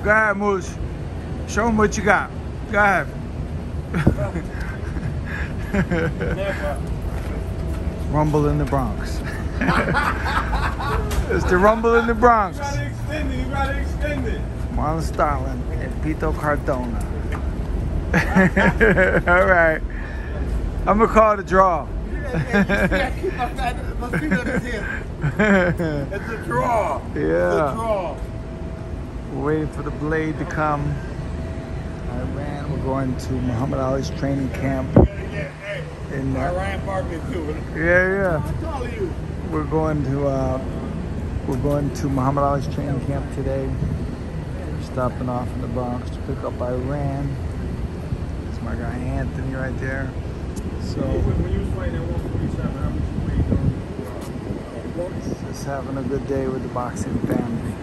Go ahead, Moose. Show them what you got. Go ahead. Rumble in the Bronx. it's the Rumble in the Bronx. You gotta extend it. You gotta extend it. Marlon Starling and Pito Cardona. All right. I'm to call it a draw. keep my, fat- my feet on his hip. It's a draw. Yeah. It's a draw. Waiting for the blade to come. Iran, we're going to Muhammad Ali's training camp. Yeah, yeah. In, uh, Iran too. yeah, yeah. What's all of you? We're going to uh, we're going to Muhammad Ali's training camp today. We're Stopping off in the Bronx to pick up Iran. It's my guy Anthony right there. So When you was fighting at 147, how much you weighed on? just having a good day with the boxing family.